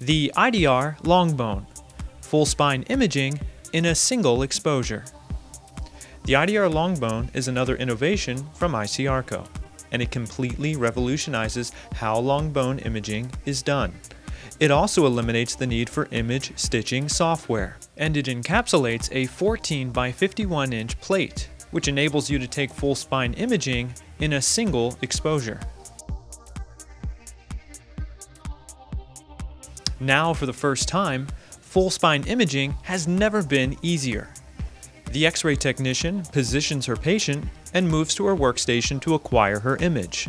The IDR long bone, full spine imaging in a single exposure. The IDR long bone is another innovation from iCRco, and it completely revolutionizes how long bone imaging is done. It also eliminates the need for image stitching software, and it encapsulates a 14 by 51 inch plate, which enables you to take full spine imaging in a single exposure. Now, for the first time, full spine imaging has never been easier. The x ray technician positions her patient and moves to her workstation to acquire her image.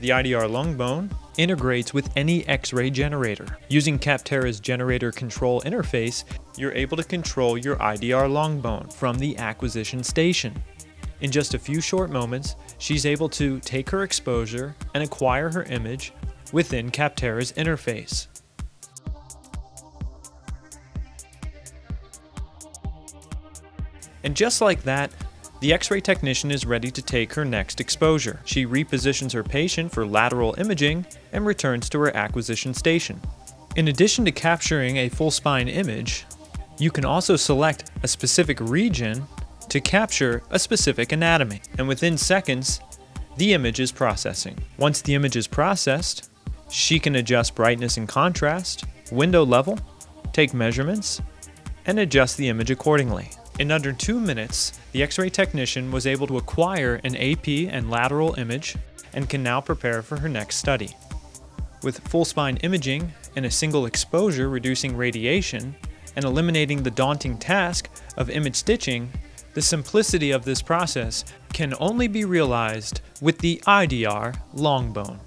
The IDR long bone integrates with any X-ray generator. Using Capterra's generator control interface, you're able to control your IDR long bone from the acquisition station. In just a few short moments, she's able to take her exposure and acquire her image within Capterra's interface. And just like that, the x ray technician is ready to take her next exposure. She repositions her patient for lateral imaging and returns to her acquisition station. In addition to capturing a full spine image, you can also select a specific region to capture a specific anatomy, and within seconds, the image is processing. Once the image is processed, she can adjust brightness and contrast, window level, take measurements, and adjust the image accordingly. In under two minutes, the X-ray technician was able to acquire an AP and lateral image and can now prepare for her next study. With full spine imaging and a single exposure reducing radiation and eliminating the daunting task of image stitching, the simplicity of this process can only be realized with the IDR long bone.